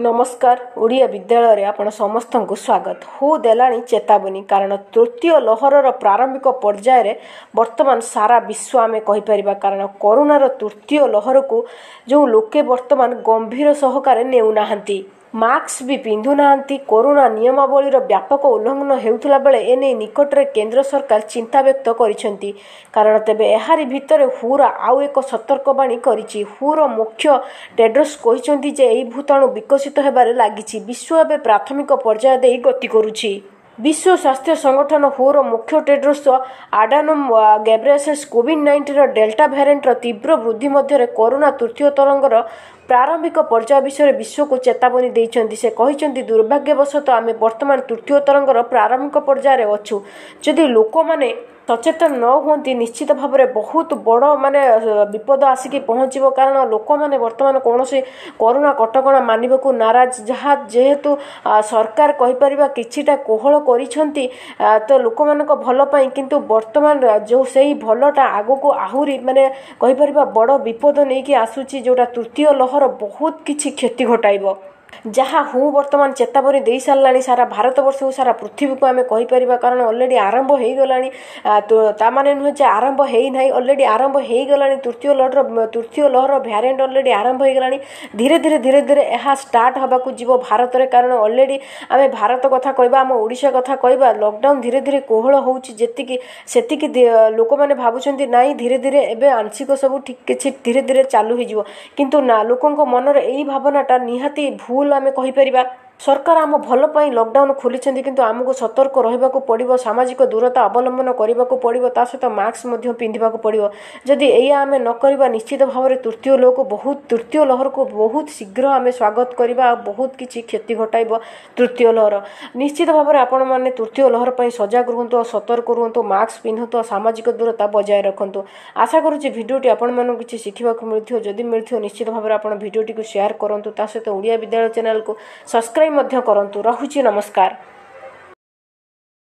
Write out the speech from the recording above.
ନମସ୍କାର ଓଡ଼ିଆ ବିଦ୍ୟାଳୟରେ ଆପଣ ସମସ୍ତଙ୍କୁ ସ୍ୱାଗତ। ହୁ ଦେଲାଣି ଚେତାବନୀ କାରଣ ତୃତୀୟ ଲହରର ପ୍ରାରମ୍ଭିକ ପର୍ଯ୍ୟାୟରେ ବର୍ତ୍ତମାନ ସାରା ବିଶ୍ୱ ଆମେ କହିପାରିବା କାରଣ କରୋନାର ତୃତୀୟ ଲହରକୁ ଯେଉଁ ଲୋକେ ବର୍ତ୍ତମାନ ଗମ୍ଭୀର ସହକାରେ ନେଉନାହାନ୍ତି। ମାସ୍କ ବି ପିନ୍ଧୁନାହାନ୍ତି। କରୋନା ନିୟମାବଳୀର ବ୍ୟାପକ ଉଲ୍ଲଂଘନ ହେଉଥିଲା ବେଳେ ଏନେଇ ନିକଟରେ କେନ୍ଦ୍ର ସରକାର ଚିନ୍ତା ବ୍ୟକ୍ତ କରିଛନ୍ତି। କାରଣ ତେବେ ଏହାରି ଭିତରେ ହୁର ଆଉ ଏକ ସତର୍କବାଣୀ କରିଛି। ହୁର ମୁଖ୍ୟ ଟେଡ୍ରସ୍ କହିଛନ୍ତି ଯେ ଏହି ଭୂତାଣୁ ବିକଶିତ ହେବାରେ ଲାଗିଛି। ବିଶ୍ୱ ଏବେ ପ୍ରାଥମିକ ପର୍ଯ୍ୟାୟ ଦେଇ ଗତି କରୁଛି। ବିଶ୍ୱ ସ୍ୱାସ୍ଥ୍ୟ ସଂଗଠନ ହୁର ମୁଖ୍ୟ ଟେଡ୍ରୋସ୍ ଆଡାନୋମ୍ ଗ୍ୟାବ୍ରେସେସ୍ କୋଭିଡ୍ ନାଇଣ୍ଟିନ୍ର ଡେଲ୍ଟା ଭ୍ୟାରିଏଣ୍ଟର ତୀବ୍ର ବୃଦ୍ଧି ମଧ୍ୟରେ କରୋନା ତୃତୀୟ ତରଙ୍ଗର ପ୍ରାରମ୍ଭିକ ପର୍ଯ୍ୟାୟ ବିଷୟରେ ବିଶ୍ୱକୁ ଚେତାବନୀ ଦେଇଛନ୍ତି। ସେ କହିଛନ୍ତି ଦୁର୍ଭାଗ୍ୟବଶତଃ ଆମେ ବର୍ତ୍ତମାନ ତୃତୀୟ ତରଙ୍ଗର ପ୍ରାରମ୍ଭିକ ପର୍ଯ୍ୟାୟରେ ଅଛୁ। ଯଦି ଲୋକମାନେ ସଚେତନ ନ ହୁଅନ୍ତି ନିଶ୍ଚିତ ଭାବରେ ବହୁତ ବଡ଼ ମାନେ ବିପଦ ଆସିକି ପହଞ୍ଚିବ। କାରଣ ଲୋକମାନେ ବର୍ତ୍ତମାନ କୌଣସି କରୋନା କଟକଣା ମାନିବାକୁ ନାରାଜ। ଯାହା ଯେହେତୁ ସରକାର କହିପାରିବା କିଛିଟା କୋହଳ କରିଛନ୍ତି ତ ଲୋକମାନଙ୍କ ଭଲ ପାଇଁ କିନ୍ତୁ ବର୍ତ୍ତମାନ ଯେଉଁ ସେଇ ଭଲଟା ଆଗକୁ ଆହୁରି ମାନେ କହିପାରିବା ବଡ଼ ବିପଦ ନେଇକି ଆସୁଛି ଯେଉଁଟା ତୃତୀୟ ଲହର ବହୁତ କିଛି କ୍ଷତି ଘଟାଇବ। ଯାହା ହୁ ବର୍ତ୍ତମାନ ଚେତାବନୀ ଦେଇସାରିଲାଣି ସାରା ଭାରତବର୍ଷକୁ ସାରା ପୃଥିବୀକୁ ଆମେ କହିପାରିବା କାରଣ ଅଲରେଡ଼ି ଆରମ୍ଭ ହୋଇଗଲାଣି ତାମାନେ ନୁହେଁ ଯେ ଆରମ୍ଭ ହେଇନାହିଁ ଅଲରେଡ଼ି ଆରମ୍ଭ ହେଇଗଲାଣି ତୃତୀୟ ଲହର ତୃତୀୟ ଲହର ଭ୍ୟାରିଏଣ୍ଟ ଅଲରେଡ଼ି ଆରମ୍ଭ ହେଇଗଲାଣି ଧୀରେ ଧୀରେ ଧୀରେ ଧୀରେ ଏହା ଷ୍ଟାର୍ଟ ହେବାକୁ ଯିବ ଭାରତରେ କାରଣ ଅଲରେଡ଼ି ଆମେ ଭାରତ କଥା କହିବା ଆମ ଓଡ଼ିଶା କଥା କହିବା ଲକଡାଉନ୍ ଧୀରେ ଧୀରେ କୋହଳ ହେଉଛି ଯେତିକି ସେତିକି ଲୋକମାନେ ଭାବୁଛନ୍ତି ନାଇଁ ଧୀରେ ଧୀରେ ଏବେ ଆଂଶିକ ସବୁ ଠିକ୍ କିଛି ଧୀରେ ଧୀରେ ଚାଲୁ ହେଇଯିବ। କିନ୍ତୁ ନା ଲୋକଙ୍କ ମନରେ ଏଇ ଭାବନାଟା ନିହାତି ଭୁଲ ଆମେ କହିପାରିବା ସରକାର ଆମ ଭଲ ପାଇଁ ଲକଡାଉନ୍ ଖୋଲିଛନ୍ତି କିନ୍ତୁ ଆମକୁ ସତର୍କ ରହିବାକୁ ପଡ଼ିବ ସାମାଜିକ ଦୂରତା ଅବଲମ୍ବନ କରିବାକୁ ପଡ଼ିବ ତା ସହିତ ମାସ୍କ ମଧ୍ୟ ପିନ୍ଧିବାକୁ ପଡ଼ିବ। ଯଦି ଏଇଆ ଆମେ ନ କରିବା ନିଶ୍ଚିତ ଭାବରେ ତୃତୀୟ ଲୋକକୁ ବହୁତ ତୃତୀୟ ଲହରକୁ ବହୁତ ଶୀଘ୍ର ଆମେ ସ୍ୱାଗତ କରିବା ଆଉ ବହୁତ କିଛି କ୍ଷତି ଘଟାଇବ ତୃତୀୟ ଲହର। ନିଶ୍ଚିତ ଭାବରେ ଆପଣମାନେ ତୃତୀୟ ଲହର ପାଇଁ ସଜାଗ ରୁହନ୍ତୁ ଆଉ ସତର୍କ ରୁହନ୍ତୁ ମାସ୍କ ପିନ୍ଧନ୍ତୁ ଆଉ ସାମାଜିକ ଦୂରତା ବଜାୟ ରଖନ୍ତୁ। ଆଶା କରୁଛି ଭିଡ଼ିଓଟି ଆପଣମାନଙ୍କୁ କିଛି ଶିଖିବାକୁ ମିଳିଥିବ ଯଦି ମିଳିଥିବ ନିଶ୍ଚିତ ଭାବରେ ଆପଣ ଭିଡ଼ିଓଟିକୁ ସେୟାର କରନ୍ତୁ। ତା ସହିତ ଓଡ଼ିଆ ବିଦ୍ୟାଳୟ ଚ୍ୟାନେଲକୁ ସବସ୍କ୍ରାଇବ୍ ମଧ୍ୟ କରନ୍ତୁ। ରହୁଛି ନମସ୍କାର।